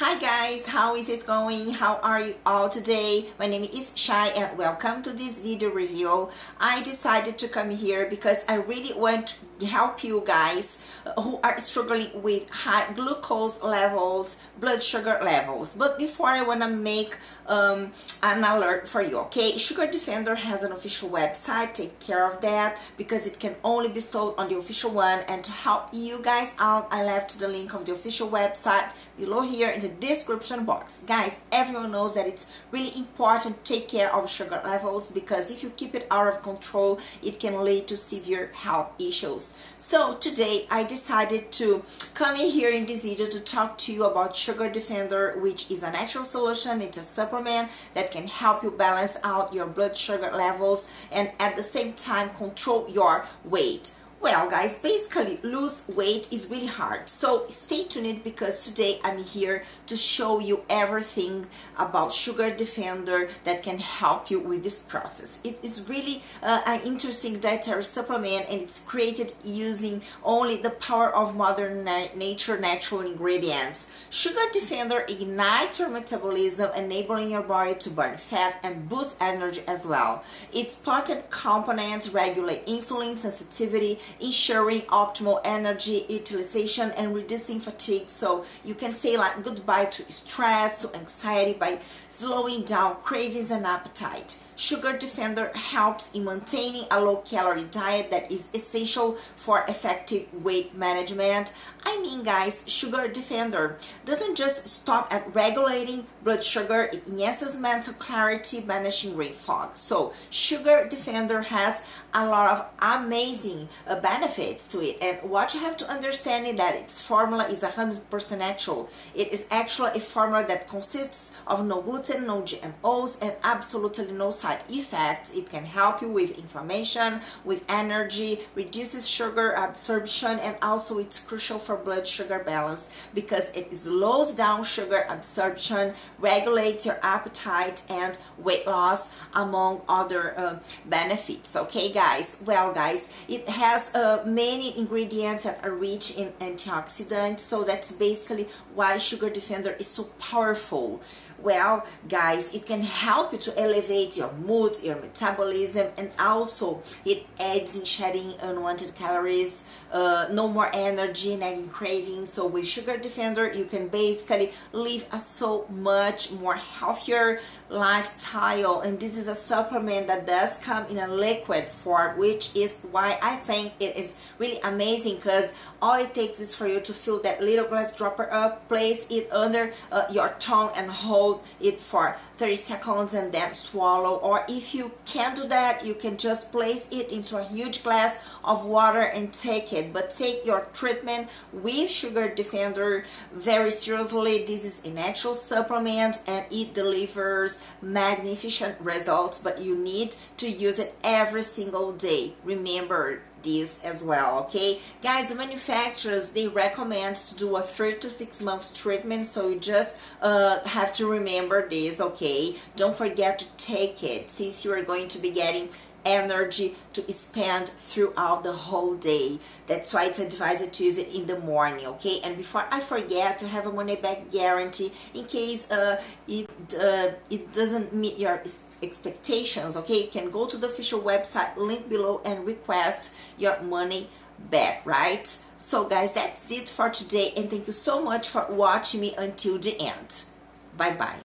Hi guys, how is it going? How are you all today? My name is Shai and welcome to this video review. I decided to come here because I really want to help you guys who are struggling with high glucose levels, blood sugar levels. But before I want to make um, an alert for you, okay? Sugar Defender has an official website. Take care of that because it can only be sold on the official one. And to help you guys out, I left the link of the official website below here in the the description box. Guys, everyone knows that it's really important to take care of sugar levels because if you keep it out of control, it can lead to severe health issues. So today I decided to come in here in this video to talk to you about Sugar Defender, which is a natural solution. It's a supplement that can help you balance out your blood sugar levels and at the same time control your weight. Well guys, basically lose weight is really hard. So stay tuned because today I'm here to show you everything about Sugar Defender that can help you with this process. It is really uh, an interesting dietary supplement and it's created using only the power of modern na nature natural ingredients. Sugar Defender ignites your metabolism enabling your body to burn fat and boost energy as well. Its potent components regulate insulin sensitivity ensuring optimal energy utilization and reducing fatigue so you can say like goodbye to stress to anxiety by slowing down cravings and appetite Sugar Defender helps in maintaining a low calorie diet that is essential for effective weight management. I mean guys, Sugar Defender doesn't just stop at regulating blood sugar, it enhances mental clarity, banishing brain fog. So Sugar Defender has a lot of amazing uh, benefits to it and what you have to understand is that its formula is 100% natural. It is actually a formula that consists of no gluten, no GMOs and absolutely no side side effects. It can help you with inflammation, with energy, reduces sugar absorption, and also it's crucial for blood sugar balance because it slows down sugar absorption, regulates your appetite and weight loss, among other uh, benefits. Okay, guys? Well, guys, it has uh, many ingredients that are rich in antioxidants, so that's basically why Sugar Defender is so powerful. Well, guys, it can help you to elevate your mood, your metabolism, and also it aids in shedding unwanted calories, uh, no more energy, nagging cravings. So with Sugar Defender, you can basically live a so much more healthier lifestyle. And this is a supplement that does come in a liquid form, which is why I think it is really amazing because all it takes is for you to fill that little glass dropper up, place it under uh, your tongue and hold it for 30 seconds and then swallow. Or if you can't do that you can just place it into a huge glass of water and take it. But take your treatment with sugar defender very seriously. This is a natural supplement and it delivers magnificent results but you need to use it every day. Remember this as well okay? Guys the manufacturers they recommend to do a three to six months treatment so you just uh, have to remember this okay? Don't forget to take it since you are going to be getting energy to spend throughout the whole day. That's why it's advised to use it in the morning, okay? And before I forget to have a money back guarantee in case uh, it, uh, it doesn't meet your expectations, okay? You can go to the official website, link below, and request your money back, right? So guys, that's it for today and thank you so much for watching me until the end. Bye-bye.